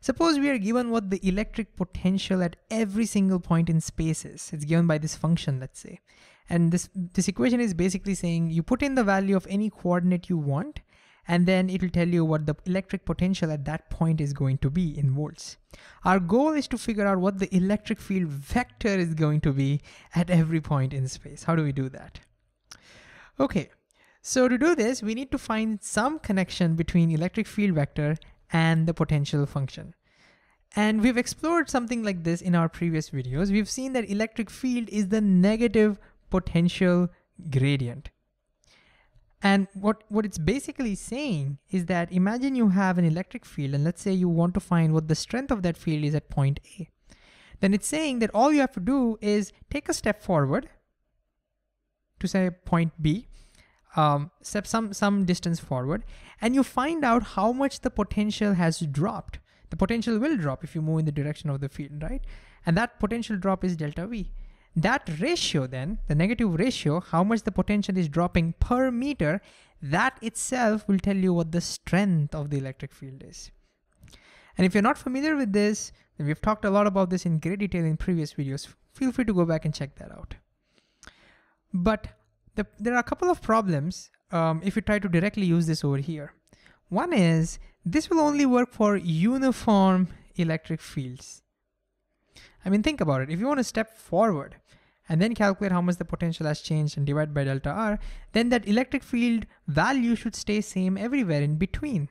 Suppose we are given what the electric potential at every single point in space is. It's given by this function, let's say. And this, this equation is basically saying you put in the value of any coordinate you want, and then it will tell you what the electric potential at that point is going to be in volts. Our goal is to figure out what the electric field vector is going to be at every point in space. How do we do that? Okay, so to do this, we need to find some connection between electric field vector and the potential function. And we've explored something like this in our previous videos. We've seen that electric field is the negative potential gradient. And what, what it's basically saying is that imagine you have an electric field and let's say you want to find what the strength of that field is at point A. Then it's saying that all you have to do is take a step forward to say point B, um, step some, some distance forward, and you find out how much the potential has dropped. The potential will drop if you move in the direction of the field, right? And that potential drop is delta V. That ratio then, the negative ratio, how much the potential is dropping per meter, that itself will tell you what the strength of the electric field is. And if you're not familiar with this, then we've talked a lot about this in great detail in previous videos. Feel free to go back and check that out. But the, there are a couple of problems um, if you try to directly use this over here. One is this will only work for uniform electric fields. I mean, think about it. If you want to step forward and then calculate how much the potential has changed and divide by delta R, then that electric field value should stay same everywhere in between.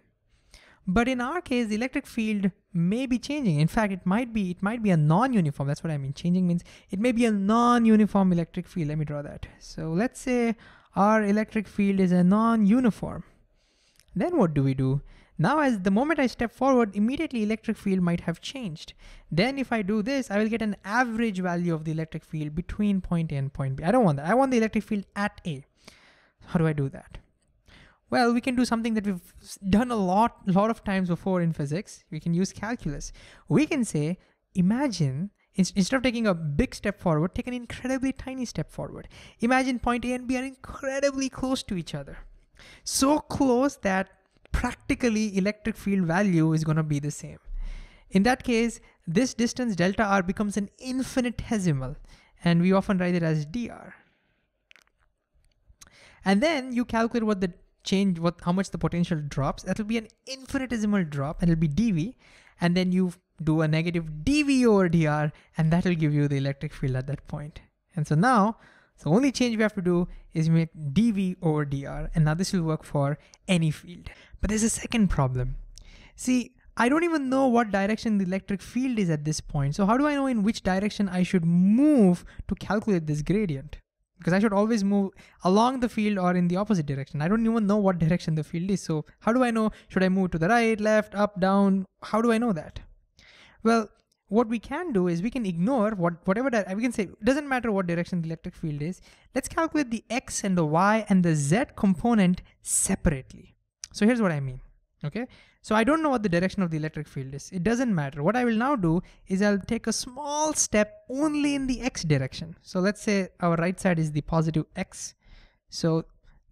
But in our case, the electric field may be changing. In fact, it might be it might be a non-uniform. That's what I mean. Changing means it may be a non-uniform electric field. Let me draw that. So let's say our electric field is a non-uniform. Then what do we do? Now as the moment I step forward, immediately electric field might have changed. Then if I do this, I will get an average value of the electric field between point A and point B. I don't want that. I want the electric field at A. How do I do that? Well, we can do something that we've done a lot, lot of times before in physics. We can use calculus. We can say, imagine instead of taking a big step forward, take an incredibly tiny step forward. Imagine point A and B are incredibly close to each other. So close that practically electric field value is going to be the same. In that case, this distance delta r becomes an infinitesimal and we often write it as dr. And then you calculate what the change, what how much the potential drops. That'll be an infinitesimal drop and it'll be dv. And then you do a negative dv over dr and that'll give you the electric field at that point. And so now so only change we have to do is make dv over dr, and now this will work for any field. But there's a second problem. See, I don't even know what direction the electric field is at this point. So how do I know in which direction I should move to calculate this gradient? Because I should always move along the field or in the opposite direction. I don't even know what direction the field is. So how do I know, should I move to the right, left, up, down? How do I know that? Well, what we can do is we can ignore what whatever that we can say doesn't matter what direction the electric field is let's calculate the x and the y and the z component separately so here's what i mean okay so i don't know what the direction of the electric field is it doesn't matter what i will now do is i'll take a small step only in the x direction so let's say our right side is the positive x so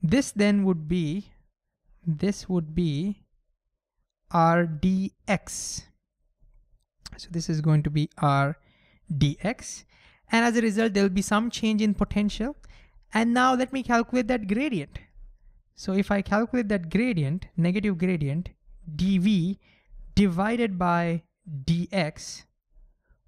this then would be this would be r dx so this is going to be r dx. And as a result, there'll be some change in potential. And now let me calculate that gradient. So if I calculate that gradient, negative gradient, dv divided by dx,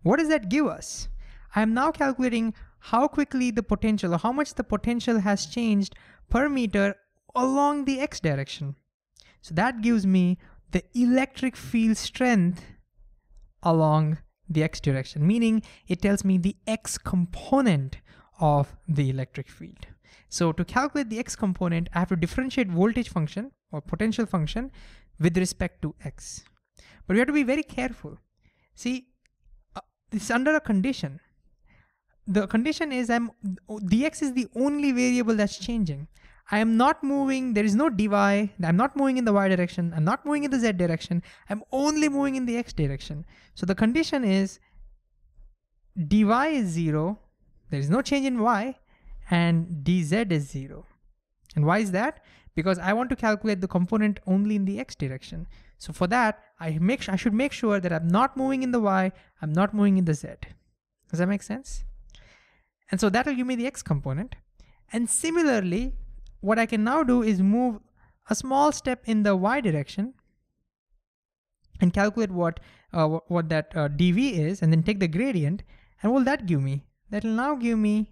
what does that give us? I'm now calculating how quickly the potential, or how much the potential has changed per meter along the x direction. So that gives me the electric field strength along the x direction, meaning it tells me the x component of the electric field. So to calculate the x component, I have to differentiate voltage function or potential function with respect to x. But we have to be very careful. See, uh, it's under a condition. The condition is I'm dx is the only variable that's changing. I am not moving, there is no dy, I'm not moving in the y direction, I'm not moving in the z direction, I'm only moving in the x direction. So the condition is dy is zero, there is no change in y, and dz is zero. And why is that? Because I want to calculate the component only in the x direction. So for that, I make I should make sure that I'm not moving in the y, I'm not moving in the z. Does that make sense? And so that'll give me the x component. And similarly, what I can now do is move a small step in the y direction and calculate what uh, what that uh, dv is and then take the gradient and what will that give me? That'll now give me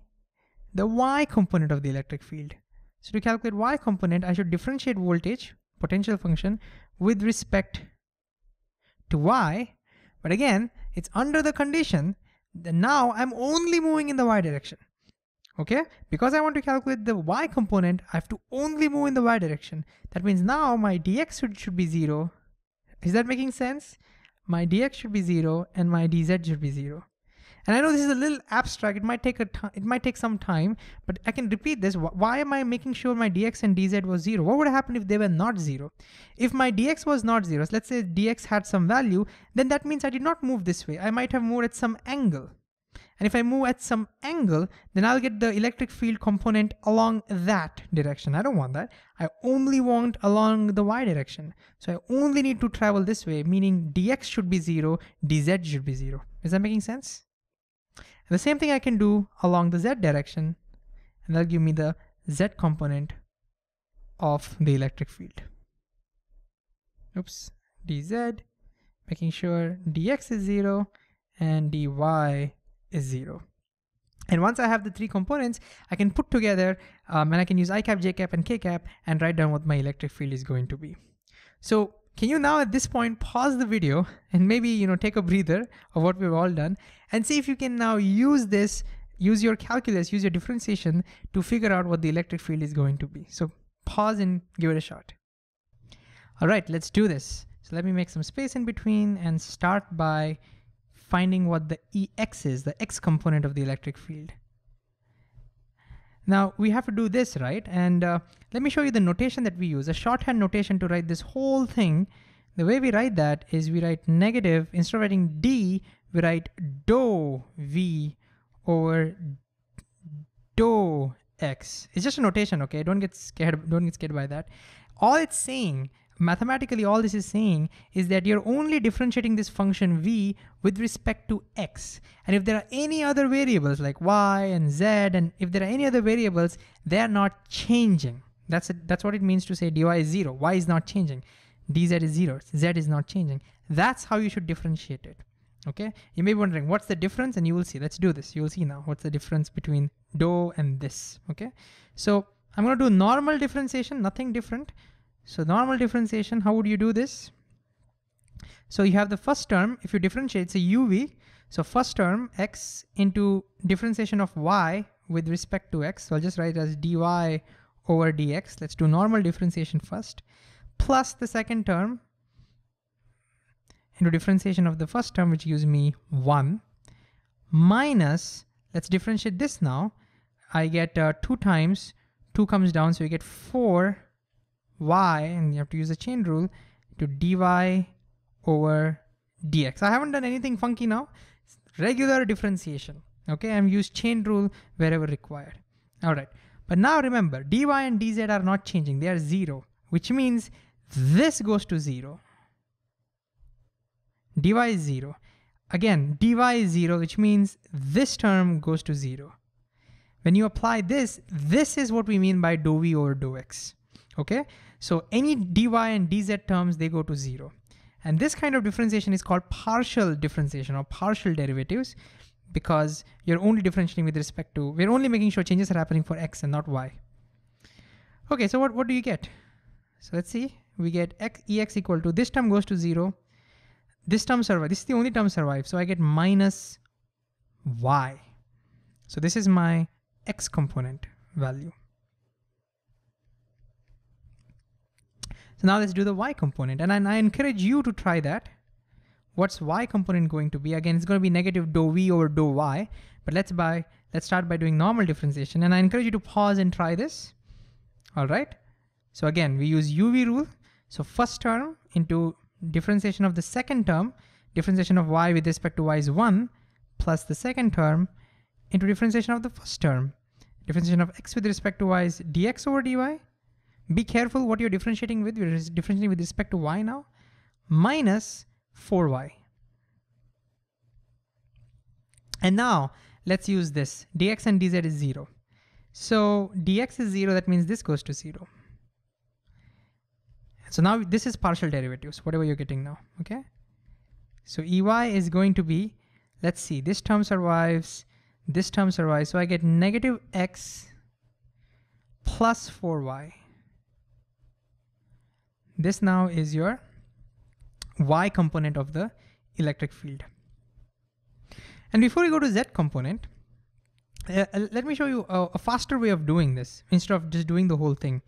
the y component of the electric field. So to calculate y component, I should differentiate voltage, potential function, with respect to y. But again, it's under the condition that now I'm only moving in the y direction. Okay, because I want to calculate the y component, I have to only move in the y direction. That means now my dx should, should be zero. Is that making sense? My dx should be zero and my dz should be zero. And I know this is a little abstract. It might take a it might take some time, but I can repeat this. Why am I making sure my dx and dz was zero? What would happen if they were not zero? If my dx was not zero, so let's say dx had some value, then that means I did not move this way. I might have moved at some angle. And if I move at some angle, then I'll get the electric field component along that direction. I don't want that. I only want along the y direction. So I only need to travel this way, meaning dx should be zero, dz should be zero. Is that making sense? And the same thing I can do along the z direction, and that'll give me the z component of the electric field. Oops, dz, making sure dx is zero and dy is zero. And once I have the three components, I can put together um, and I can use i cap, j cap, and k cap and write down what my electric field is going to be. So can you now at this point pause the video and maybe you know take a breather of what we've all done and see if you can now use this, use your calculus, use your differentiation to figure out what the electric field is going to be. So pause and give it a shot. All right, let's do this. So let me make some space in between and start by finding what the Ex is, the X component of the electric field. Now we have to do this, right? And uh, let me show you the notation that we use, a shorthand notation to write this whole thing. The way we write that is we write negative, instead of writing D, we write dou V over dou X. It's just a notation, okay? Don't get scared, don't get scared by that. All it's saying mathematically all this is saying is that you're only differentiating this function v with respect to x. And if there are any other variables like y and z, and if there are any other variables, they're not changing. That's, it, that's what it means to say dy is zero, y is not changing, dz is zero, z is not changing. That's how you should differentiate it, okay? You may be wondering, what's the difference? And you will see, let's dou this. You will see now what's the difference between do and this, okay? So I'm gonna do normal differentiation, nothing different. So normal differentiation, how would you do this? So you have the first term, if you differentiate, it's a uv. So first term, x into differentiation of y with respect to x. So I'll just write as dy over dx. Let's do normal differentiation first. Plus the second term into differentiation of the first term, which gives me 1, minus, let's differentiate this now. I get uh, 2 times, 2 comes down, so you get 4 y, and you have to use the chain rule, to dy over dx. I haven't done anything funky now. It's regular differentiation. Okay, I'm used chain rule wherever required. All right, but now remember, dy and dz are not changing. They are zero, which means this goes to zero. dy is zero. Again, dy is zero, which means this term goes to zero. When you apply this, this is what we mean by dou v over dou x okay? So any dy and dz terms, they go to zero. And this kind of differentiation is called partial differentiation or partial derivatives because you're only differentiating with respect to, we're only making sure changes are happening for x and not y. Okay, so what, what do you get? So let's see, we get x, ex equal to, this term goes to zero, this term survives, this is the only term survives, so I get minus y. So this is my x component value. So now let's do the y component. And I, I encourage you to try that. What's y component going to be? Again, it's going to be negative dou v over dou y. But let's by let's start by doing normal differentiation. And I encourage you to pause and try this. All right. So again, we use UV rule. So first term into differentiation of the second term, differentiation of y with respect to y is 1, plus the second term into differentiation of the first term. Differentiation of x with respect to y is dx over dy be careful what you're differentiating with. You're differentiating with respect to y now. minus 4y. And now let's use this. dx and dz is zero. So dx is zero, that means this goes to zero. So now this is partial derivatives, whatever you're getting now, okay? So ey is going to be, let's see, this term survives, this term survives, so I get negative x plus 4y. This now is your y component of the electric field. And before we go to z component, uh, uh, let me show you a, a, faster way of doing this instead of just doing the whole thing.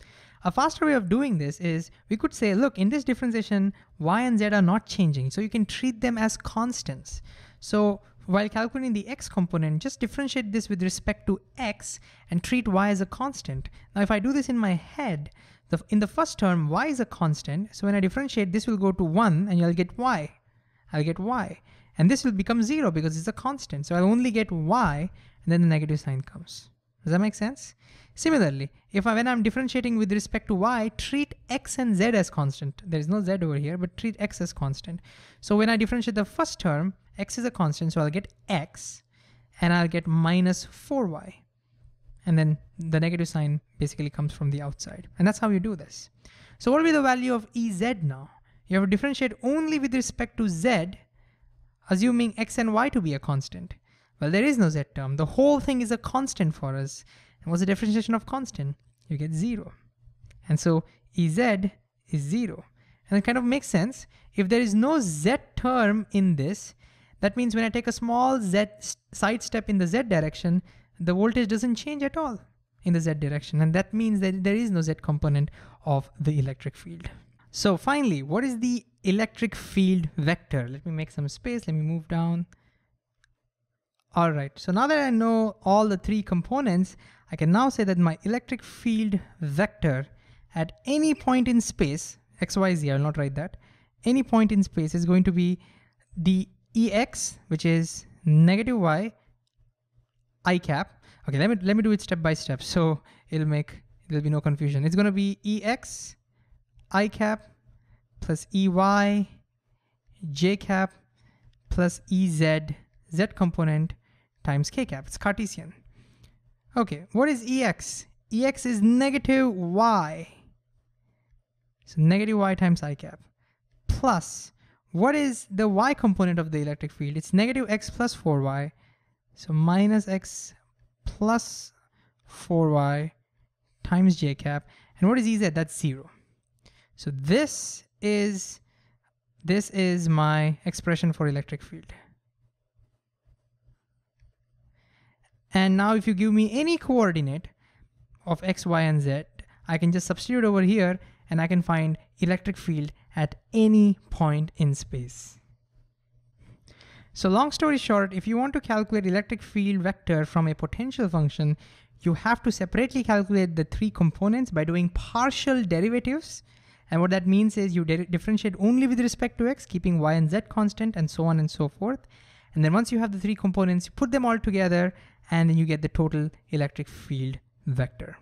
A faster way of doing this is we could say, look, in this differentiation, y and z are not changing. So you can treat them as constants. So while calculating the x component, just differentiate this with respect to x and treat y as a constant. Now, if I do this in my head, the, in the first term, y is a constant. So when I differentiate, this will go to one and you'll get y. I'll get y. And this will become zero because it's a constant. So I'll only get y and then the negative sign comes. Does that make sense? Similarly, if I, when I'm differentiating with respect to y, treat x and z as constant. There is no z over here, but treat x as constant. So when I differentiate the first term, x is a constant, so I'll get x, and I'll get minus 4y. And then the negative sign basically comes from the outside. And that's how you do this. So what will be the value of ez now? You have to differentiate only with respect to z, assuming x and y to be a constant. Well, there is no z term. The whole thing is a constant for us. And what's the differentiation of constant? You get zero. And so Ez is zero. And it kind of makes sense. If there is no z term in this, that means when I take a small z side step in the z direction, the voltage doesn't change at all in the z direction. And that means that there is no z component of the electric field. So finally, what is the electric field vector? Let me make some space. Let me move down. All right, so now that I know all the three components, I can now say that my electric field vector at any point in space, x, y, z, I will not write that, any point in space is going to be the ex, which is negative y, i cap. Okay, let me, let me do it step by step. So it'll make, there'll be no confusion. It's gonna be ex, i cap, plus ey, j cap, plus ez, z component, times k cap. It's Cartesian. Okay, what is Ex? Ex is negative y. So negative y times i cap. Plus, what is the y component of the electric field? It's negative x plus 4y. So minus x plus 4y times j cap. And what is Ez? That's zero. So this is, this is my expression for electric field. And now if you give me any coordinate of x, y, and z, I can just substitute over here and I can find electric field at any point in space. So long story short, if you want to calculate electric field vector from a potential function, you have to separately calculate the three components by doing partial derivatives. And what that means is you differentiate only with respect to x, keeping y and z constant and so on and so forth. And then once you have the three components, you put them all together and then you get the total electric field vector.